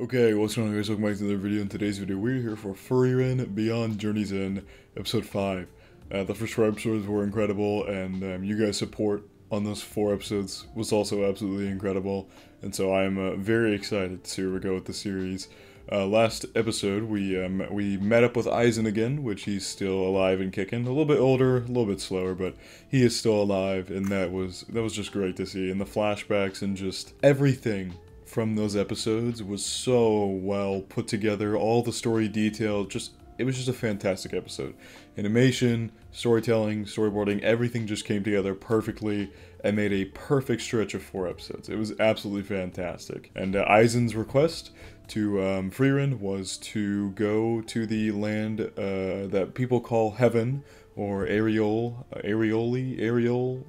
Okay, what's going on guys, welcome back to another video. In today's video, we're here for Frieren Beyond Journey's End, episode 5. Uh, the first four episodes were incredible, and um, you guys' support on those four episodes was also absolutely incredible, and so I'm uh, very excited to see where we go with the series. Uh, last episode, we um, we met up with Eisen again, which he's still alive and kicking. A little bit older, a little bit slower, but he is still alive, and that was that was just great to see. And the flashbacks and just everything from those episodes was so well put together. All the story detail, just it was just a fantastic episode. Animation, storytelling, storyboarding, everything just came together perfectly and made a perfect stretch of four episodes. It was absolutely fantastic. And uh, Eisen's request to um, Frieren was to go to the land uh, that people call Heaven or Ariol, uh, Arioli, Ariol,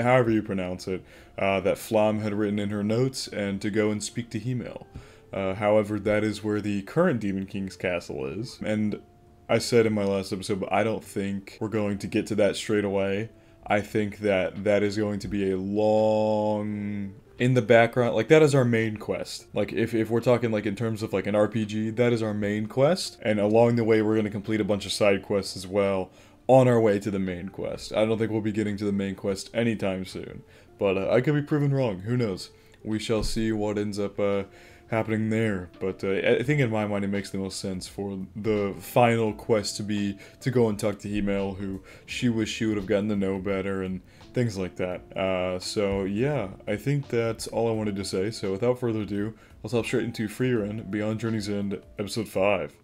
however you pronounce it, uh, that Flam had written in her notes, and to go and speak to Himmel. Uh, however, that is where the current Demon King's castle is, and I said in my last episode, but I don't think we're going to get to that straight away. I think that that is going to be a long in the background like that is our main quest like if, if we're talking like in terms of like an rpg that is our main quest and along the way we're going to complete a bunch of side quests as well on our way to the main quest. I don't think we'll be getting to the main quest anytime soon, but uh, I could be proven wrong. Who knows? We shall see what ends up uh, happening there. But uh, I think in my mind it makes the most sense for the final quest to be to go and talk to Himmel, who she wished she would have gotten to know better and things like that. Uh, so yeah, I think that's all I wanted to say. So without further ado, let's hop straight into Frieren Beyond Journey's End, episode five.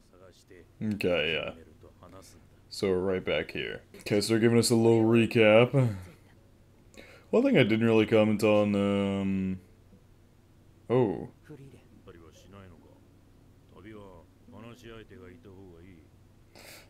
Okay, yeah. So we're right back here. Okay, so they're giving us a little recap. One thing I didn't really comment on, um... Oh.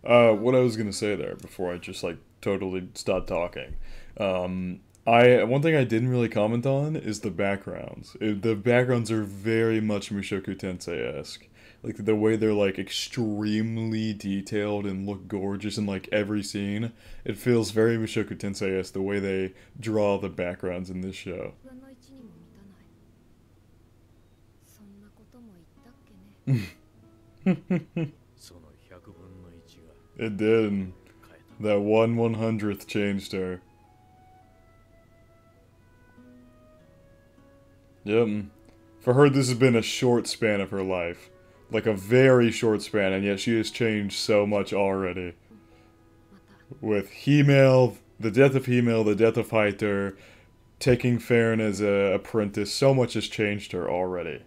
Uh, what I was gonna say there before I just like totally stopped talking. Um, I one thing I didn't really comment on is the backgrounds. It, the backgrounds are very much Mushoku Tensei esque like the way they're like extremely detailed and look gorgeous in like every scene. It feels very Mushoku Tensei as the way they draw the backgrounds in this show. it did. That one one hundredth changed her. Yep. For her, this has been a short span of her life like a very short span, and yet she has changed so much already. With Himmel, the death of Himmel, the death of Heiter, taking Farron as a apprentice, so much has changed her already.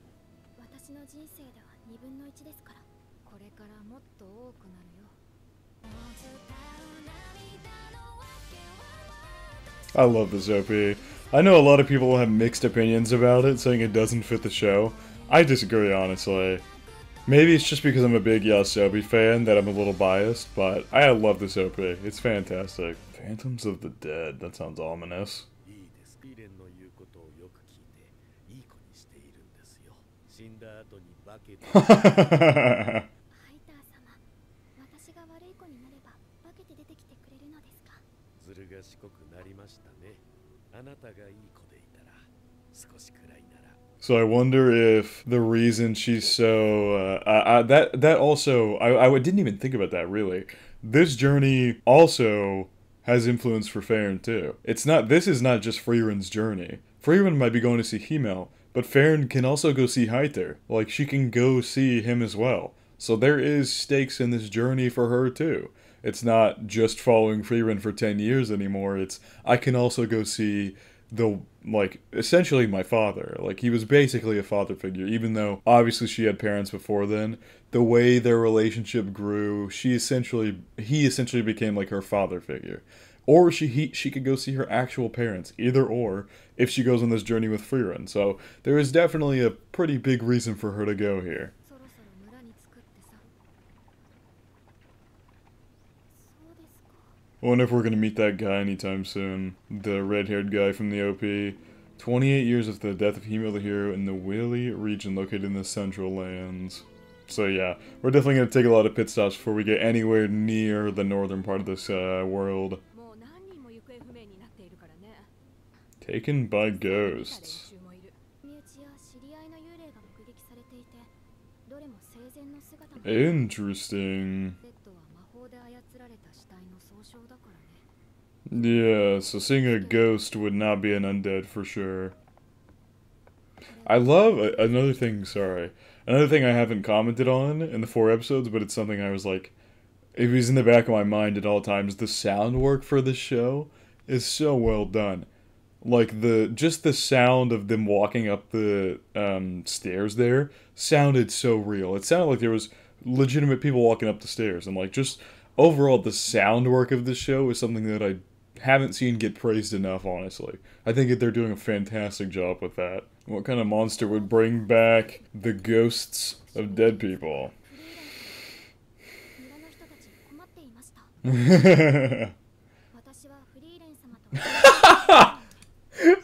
I love this OP. I know a lot of people have mixed opinions about it, saying it doesn't fit the show. I disagree, honestly. Maybe it's just because I'm a big YOASOBI fan that I'm a little biased, but I love this OP. It's fantastic. Phantoms of the Dead. That sounds ominous. So I wonder if the reason she's so uh, I, that that also I, I didn't even think about that really. This journey also has influence for Farron too. It's not this is not just Frieren's journey. Frieren might be going to see Himmel, but Farron can also go see Heiter. Like she can go see him as well. So there is stakes in this journey for her too. It's not just following Frieren for 10 years anymore. It's I can also go see the like essentially my father. Like he was basically a father figure even though obviously she had parents before then. The way their relationship grew she essentially he essentially became like her father figure. Or she he, she could go see her actual parents either or if she goes on this journey with Frieren so there is definitely a pretty big reason for her to go here I wonder if we're gonna meet that guy anytime soon. The red-haired guy from the OP. 28 years after the death of Himmel the Hero in the Willy region located in the Central Lands. So yeah, we're definitely gonna take a lot of pit stops before we get anywhere near the northern part of this uh, world. Taken by ghosts. Interesting. Yeah, so seeing a ghost would not be an undead for sure. I love another thing, sorry. Another thing I haven't commented on in the four episodes, but it's something I was like, it was in the back of my mind at all times. The sound work for this show is so well done. Like the just the sound of them walking up the um, stairs there sounded so real. It sounded like there was legitimate people walking up the stairs, and like just overall the sound work of this show is something that I haven't seen get praised enough, honestly. I think that they're doing a fantastic job with that. What kind of monster would bring back the ghosts of dead people?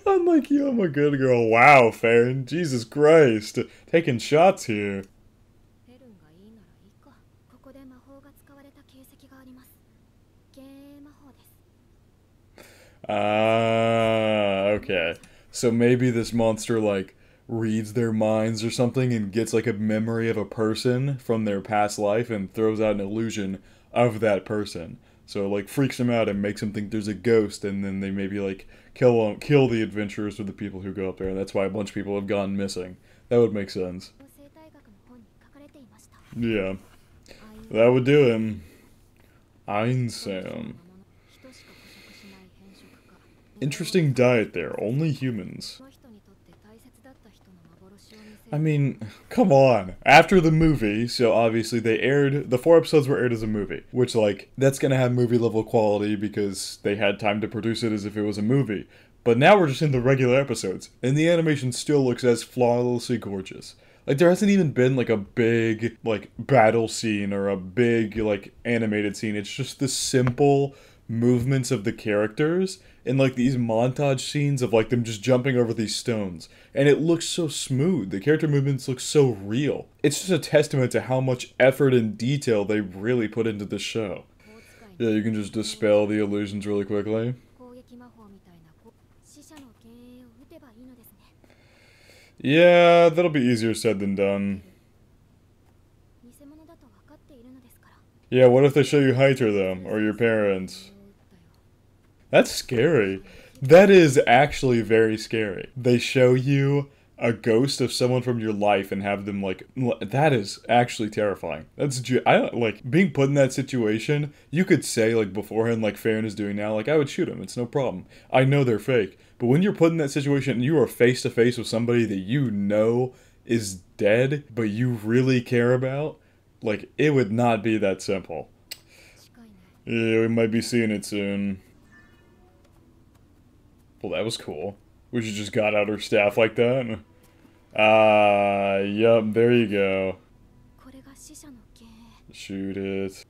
I'm like, you, I'm a good girl. Wow, Farron. Jesus Christ. Taking shots here. Ah, okay. So maybe this monster like reads their minds or something and gets like a memory of a person from their past life and throws out an illusion of that person. So like freaks them out and makes them think there's a ghost, and then they maybe like kill kill the adventurers or the people who go up there, and that's why a bunch of people have gone missing. That would make sense. Yeah, that would do him. Einsam. Interesting diet there, only humans. I mean, come on. After the movie, so obviously they aired, the four episodes were aired as a movie, which, like, that's gonna have movie level quality because they had time to produce it as if it was a movie. But now we're just in the regular episodes, and the animation still looks as flawlessly gorgeous. Like, there hasn't even been, like, a big, like, battle scene or a big, like, animated scene. It's just the simple, movements of the characters and like these montage scenes of like them just jumping over these stones. And it looks so smooth. The character movements look so real. It's just a testament to how much effort and detail they really put into the show. Yeah you can just dispel the illusions really quickly. Yeah that'll be easier said than done. Yeah what if they show you Heiter though or your parents? That's scary. That is actually very scary. They show you a ghost of someone from your life and have them like that is actually terrifying. That's I like being put in that situation. You could say like beforehand, like Farron is doing now, like I would shoot him. It's no problem. I know they're fake. But when you're put in that situation and you are face to face with somebody that you know is dead, but you really care about, like it would not be that simple. Yeah, we might be seeing it soon. Well, that was cool. We should just got out her staff like that. Ah, uh, yep, there you go. Shoot it.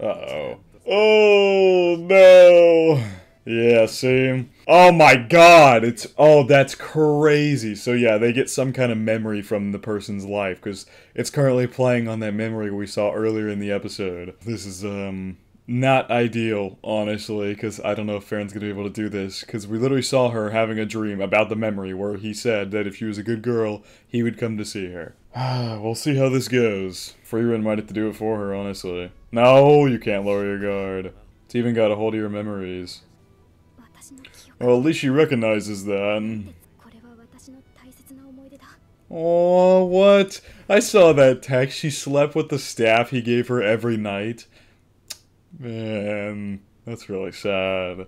Uh-oh. Oh, no! Yeah, see? Oh my god, it's- oh, that's crazy. So yeah, they get some kind of memory from the person's life, because it's currently playing on that memory we saw earlier in the episode. This is, um, not ideal, honestly, because I don't know if Farron's gonna be able to do this. Because we literally saw her having a dream about the memory where he said that if she was a good girl, he would come to see her. we'll see how this goes. Frieren might have to do it for her, honestly. No, you can't lower your guard. It's even got a hold of your memories. Well, at least she recognizes that. Oh, what? I saw that text. She slept with the staff he gave her every night. Man, that's really sad.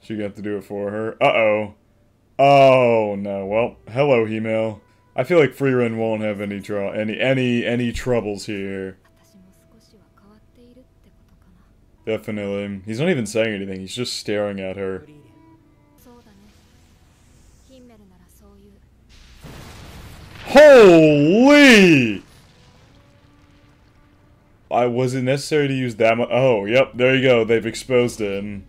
She got to do it for her. Uh-oh. Oh, no. Well, hello, Himmel. I feel like Frieren won't have any draw, any any any troubles here. Definitely. He's not even saying anything. He's just staring at her. Holy! I was it necessary to use that much? Oh, yep. There you go. They've exposed it.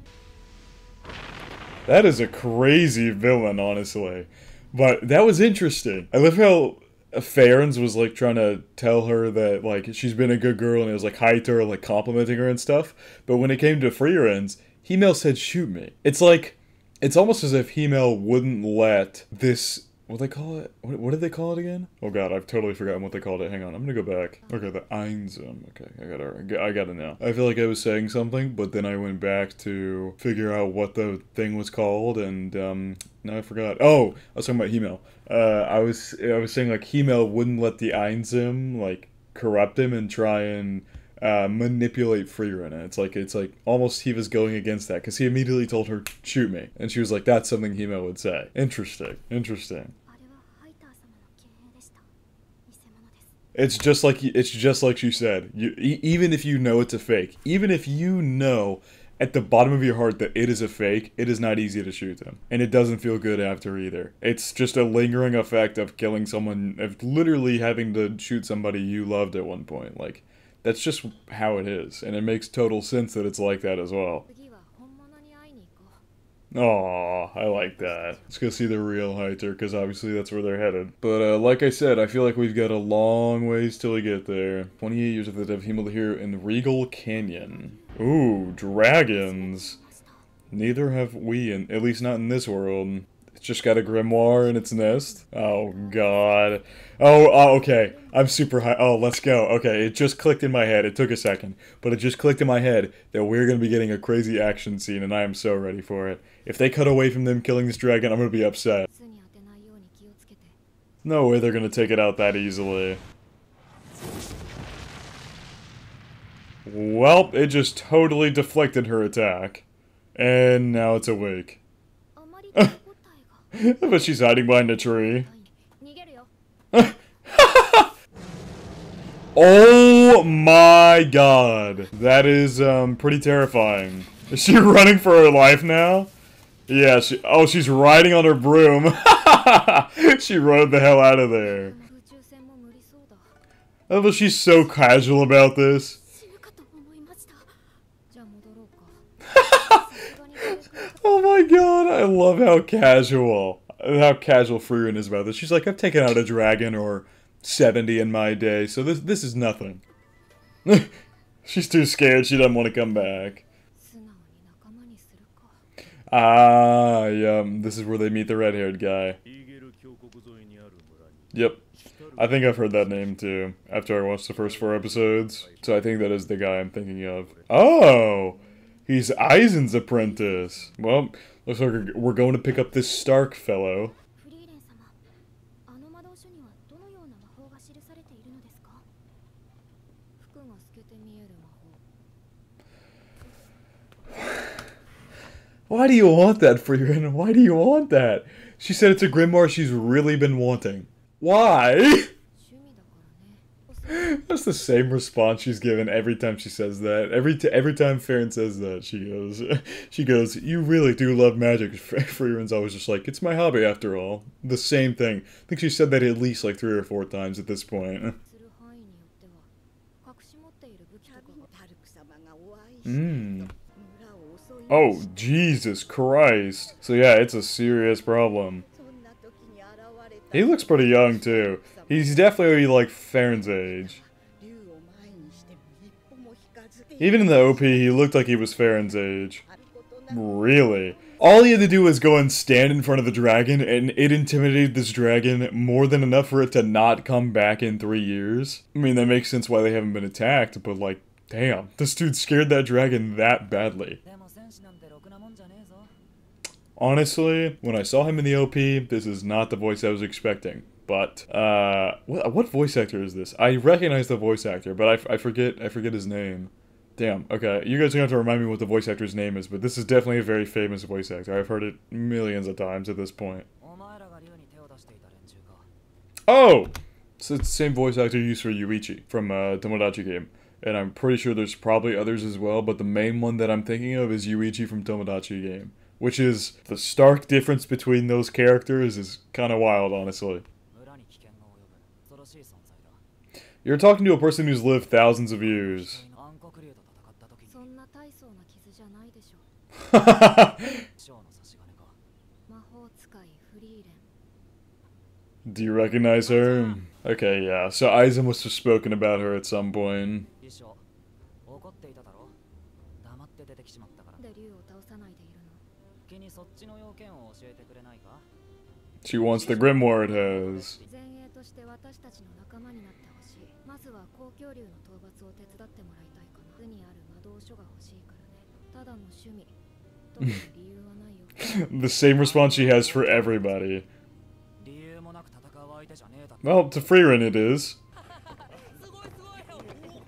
That is a crazy villain, honestly. But that was interesting. I love how Farron's was like trying to tell her that like she's been a good girl and it was like hi to her, like complimenting her and stuff. But when it came to Frieren's, Himmel said, "Shoot me." It's like It's almost as if Himmel wouldn't let this what they call it? What, what did they call it again? Oh god, I've totally forgotten what they called it. Hang on, I'm gonna go back. Okay, the Einsam. Okay, I gotta, I gotta know. I feel like I was saying something, but then I went back to figure out what the thing was called, and um, now I forgot. Oh, I was talking about Himmel. Uh, I was, I was saying like Himmel wouldn't let the Einsam like corrupt him and try and Manipulate manipulate Freerunner. It's like it's like almost he was going against that because he immediately told her shoot me, and she was like, "That's something Himmel would say." Interesting, interesting. It's just like it's just like you said. You, even if you know it's a fake, even if you know at the bottom of your heart that it is a fake, it is not easy to shoot them. And it doesn't feel good after either. It's just a lingering effect of killing someone, of literally having to shoot somebody you loved at one point. Like, that's just how it is, and it makes total sense that it's like that as well. Oh, I like that. Let's go see the real Heiter, because obviously that's where they're headed. But uh, like I said, I feel like we've got a long ways till we get there. 28 years of the death of here in Regal Canyon. Ooh, dragons. Neither have we, in, at least not in this world. It's just got a grimoire in its nest. Oh god. Oh, oh, okay. I'm super high. Oh, let's go. Okay, it just clicked in my head. It took a second, but it just clicked in my head that we're gonna be getting a crazy action scene, and I am so ready for it. If they cut away from them killing this dragon, I'm gonna be upset. No way they're gonna take it out that easily. Welp, it just totally deflected her attack. And now it's awake. but she's hiding behind a tree. oh my god. That is um, pretty terrifying. Is she running for her life now? Yeah, she, oh, she's riding on her broom. she rode the hell out of there. Oh, but she's so casual about this. Oh my god, I love how casual, how casual Frieren is about this. She's like, I've taken out a dragon or 70 in my day, so this, this is nothing. She's too scared, she doesn't want to come back. Ah, yeah, this is where they meet the red-haired guy. Yep. I think I've heard that name too, after I watched the first four episodes. So I think that is the guy I'm thinking of. Oh! He's Eisen's apprentice. Well, looks like we're going to pick up this Stark fellow. Why do you want that, Frieren? Why do you want that? She said it's a grimoire she's really been wanting. Why? That's the same response she's given every time she says that. Every t- every time Farron says that, she goes, she goes, "You really do love magic." Frieren's always just like, "It's my hobby, after all." The same thing. I think she said that at least like three or four times at this point. Mm. Oh, Jesus Christ. So yeah, it's a serious problem. He looks pretty young, too. He's definitely like Farron's age. Even in the OP, he looked like he was Farron's age. Really? All he had to do was go and stand in front of the dragon, and it intimidated this dragon more than enough for it to not come back in three years. I mean, that makes sense why they haven't been attacked, but like, damn, this dude scared that dragon that badly. Honestly, when I saw him in the OP, this is not the voice I was expecting but uh, what, what voice actor is this? I recognize the voice actor, but I, I forget I forget his name. Damn. Okay, you guys are gonna have to remind me what the voice actor's name is, but this is definitely a very famous voice actor. I've heard it millions of times at this point. Oh, it's the same voice actor used for Yuichi from uh, Tomodachi game, and I'm pretty sure there's probably others as well. But the main one that I'm thinking of is Yuichi from Tomodachi game, which is the stark difference between those characters is kind of wild, honestly. You're talking to a person who's lived thousands of years. Do you recognize her? Okay, yeah. So Eisen must have spoken about her at some point. She wants the grimoire it has. the same response she has for everybody. Well, to Frieren it is.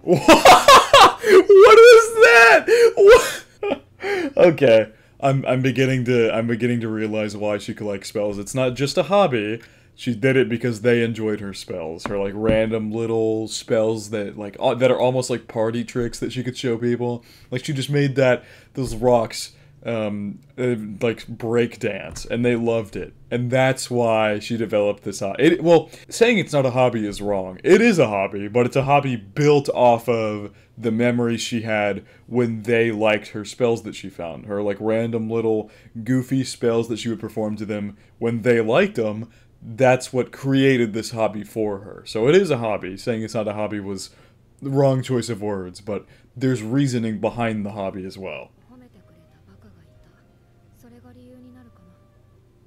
what is that? What? okay, I'm I'm beginning to I'm beginning to realize why she collects spells. It's not just a hobby. She did it because they enjoyed her spells, her like random little spells that like that are almost like party tricks that she could show people. Like she just made that those rocks um, uh, like break dance, and they loved it, and that's why she developed this hobby. It, well, saying it's not a hobby is wrong. It is a hobby, but it's a hobby built off of the memories she had when they liked her spells that she found. Her like random little goofy spells that she would perform to them when they liked them. That's what created this hobby for her. So it is a hobby. Saying it's not a hobby was the wrong choice of words, but there's reasoning behind the hobby as well.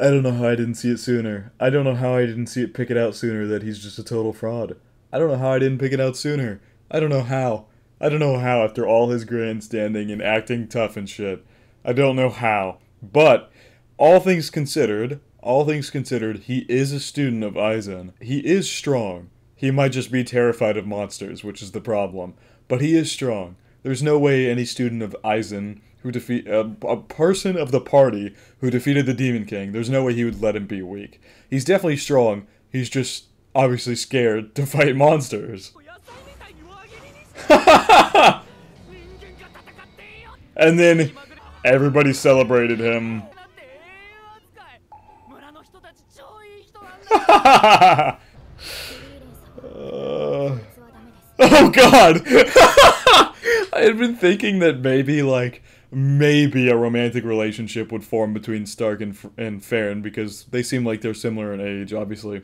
I don't know how I didn't see it sooner. I don't know how I didn't see it pick it out sooner that he's just a total fraud. I don't know how I didn't pick it out sooner. I don't know how. I don't know how after all his grandstanding and acting tough and shit. I don't know how. But all things considered, all things considered, he is a student of Eisen. He is strong. He might just be terrified of monsters, which is the problem. But he is strong. There's no way any student of Eisen who defeat a, a, person of the party who defeated the Demon King. There's no way he would let him be weak. He's definitely strong. He's just obviously scared to fight monsters. and then everybody celebrated him. uh... oh god! I had been thinking that maybe, like, maybe a romantic relationship would form between Stark and, and Farron because they seem like they're similar in age, obviously.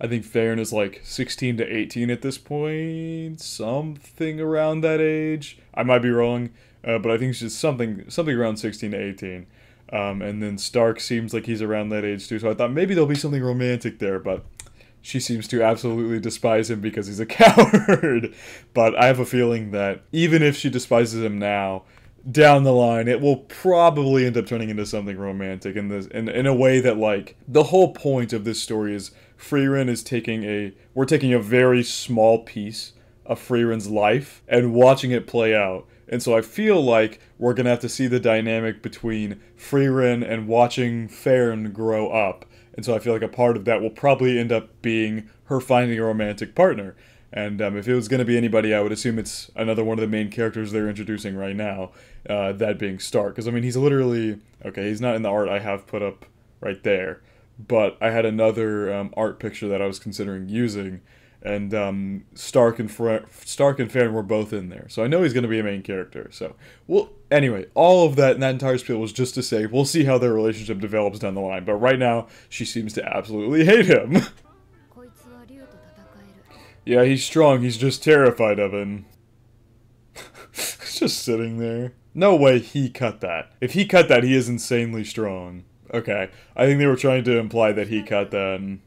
I think Farron is like 16 to 18 at this point, something around that age. I might be wrong, uh, but I think it's just something something around 16 to 18. Um, and then Stark seems like he's around that age too, so I thought maybe there'll be something romantic there, but she seems to absolutely despise him because he's a coward. but I have a feeling that even if she despises him now, down the line, it will probably end up turning into something romantic in this in, in a way that like the whole point of this story is Frieren is taking a we're taking a very small piece of Frieren's life and watching it play out. And so I feel like we're gonna have to see the dynamic between Frieren and watching Farron grow up. And so I feel like a part of that will probably end up being her finding a romantic partner. And um, if it was going to be anybody, I would assume it's another one of the main characters they're introducing right now, uh, that being Stark. Because, I mean, he's literally. Okay, he's not in the art I have put up right there. But I had another um, art picture that I was considering using and um, Stark and Fer- Stark and Farron were both in there, so I know he's going to be a main character. So, well, anyway, all of that and that entire spiel was just to say we'll see how their relationship develops down the line. But right now, she seems to absolutely hate him. yeah, he's strong. He's just terrified of him. he's just sitting there. No way he cut that. If he cut that, he is insanely strong. Okay, I think they were trying to imply that he cut that. And...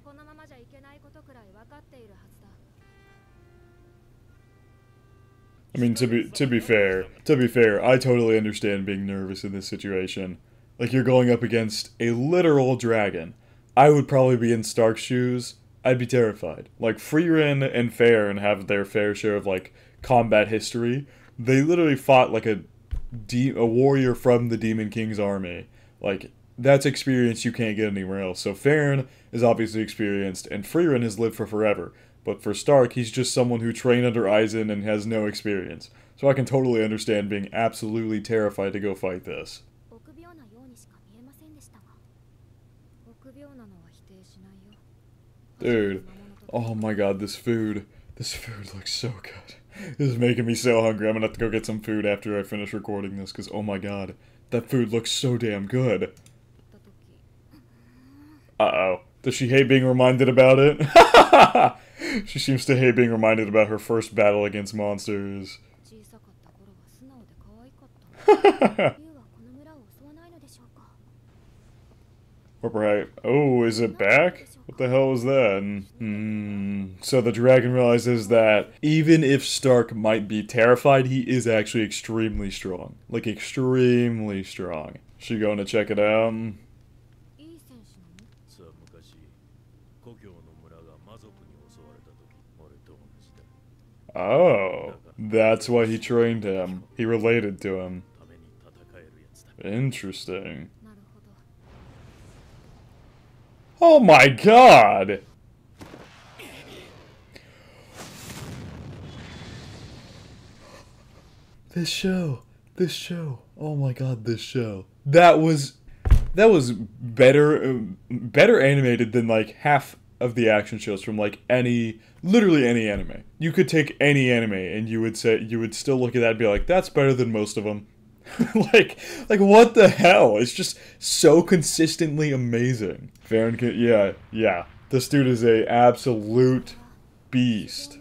I mean, to be to be fair, to be fair, I totally understand being nervous in this situation. Like you're going up against a literal dragon. I would probably be in Stark's shoes. I'd be terrified. Like Frieren and Farron have their fair share of like combat history. They literally fought like a de- a warrior from the Demon King's army. Like that's experience you can't get anywhere else. So Farron is obviously experienced, and Frieren has lived for forever. But for Stark, he's just someone who trained under Eisen and has no experience. So I can totally understand being absolutely terrified to go fight this. Dude. Oh my god, this food. This food looks so good. This is making me so hungry. I'm gonna have to go get some food after I finish recording this, because oh my god, that food looks so damn good. Uh-oh. Does she hate being reminded about it? she seems to hate being reminded about her first battle against monsters. or oh, is it back? What the hell was that? Mm. So the dragon realizes that even if Stark might be terrified, he is actually extremely strong. Like, extremely strong. She going to check it out? Oh, that's why he trained him. He related to him. Interesting. Oh my god! This show, this show, oh my god, this show. That was, that was better, better animated than like half of the action shows from like any, literally any anime. You could take any anime and you would say, you would still look at that and be like, that's better than most of them. like, like what the hell? It's just so consistently amazing. Farron, yeah, yeah. This dude is a absolute beast.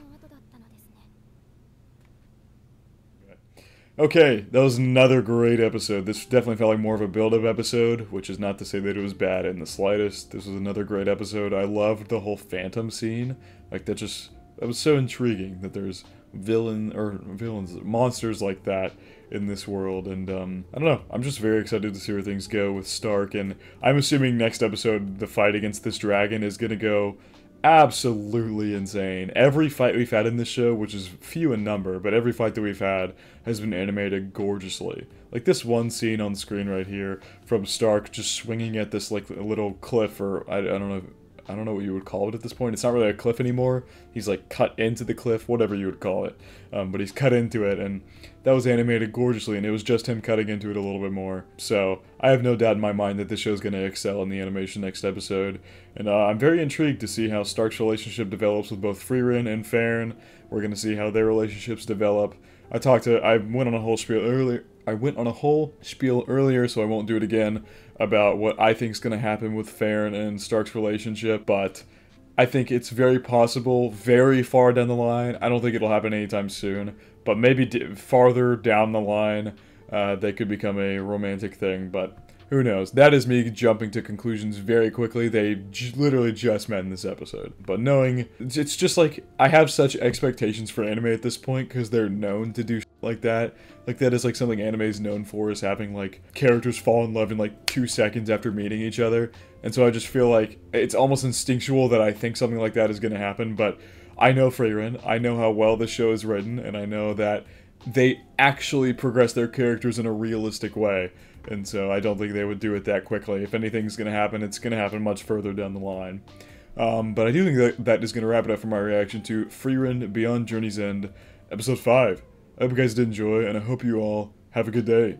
Okay, that was another great episode. This definitely felt like more of a build-up episode, which is not to say that it was bad in the slightest. This was another great episode. I loved the whole phantom scene. Like that just that was so intriguing that there's villain or villains monsters like that in this world and um I don't know. I'm just very excited to see where things go with Stark and I'm assuming next episode the fight against this dragon is going to go absolutely insane. Every fight we've had in this show, which is few in number, but every fight that we've had has been animated gorgeously. Like this one scene on screen right here from Stark just swinging at this like a little cliff or I, I don't know I don't know what you would call it at this point. It's not really a cliff anymore. He's like cut into the cliff, whatever you would call it. Um, but he's cut into it, and that was animated gorgeously, and it was just him cutting into it a little bit more. So I have no doubt in my mind that this show's going to excel in the animation next episode. And uh, I'm very intrigued to see how Stark's relationship develops with both Frieren and Farron. We're going to see how their relationships develop. I talked to, I went on a whole spiel earlier. I went on a whole spiel earlier, so I won't do it again about what I think is going to happen with Farron and Stark's relationship, but I think it's very possible, very far down the line. I don't think it'll happen anytime soon, but maybe farther down the line, uh, they could become a romantic thing, but who knows? That is me jumping to conclusions very quickly. They literally just met in this episode. But knowing, it's just like, I have such expectations for anime at this point because they're known to do like that. Like, that is like something anime is known for, is having like characters fall in love in like two seconds after meeting each other. And so I just feel like it's almost instinctual that I think something like that is going to happen. But I know Frieren, I know how well the show is written, and I know that they actually progress their characters in a realistic way. And so I don't think they would do it that quickly. If anything's going to happen, it's going to happen much further down the line. Um, but I do think that that is going to wrap it up for my reaction to Frieren Beyond Journey's End, Episode 5. I hope you guys did enjoy, and I hope you all have a good day.